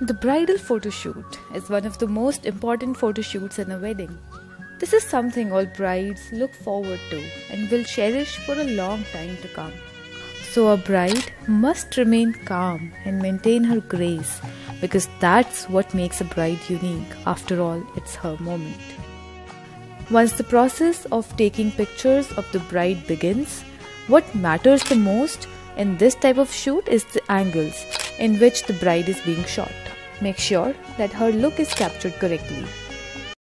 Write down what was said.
The bridal photo shoot is one of the most important photo shoots in a wedding. This is something all brides look forward to and will cherish for a long time to come. So, a bride must remain calm and maintain her grace because that's what makes a bride unique. After all, it's her moment. Once the process of taking pictures of the bride begins, what matters the most in this type of shoot is the angles in which the bride is being shot. Make sure that her look is captured correctly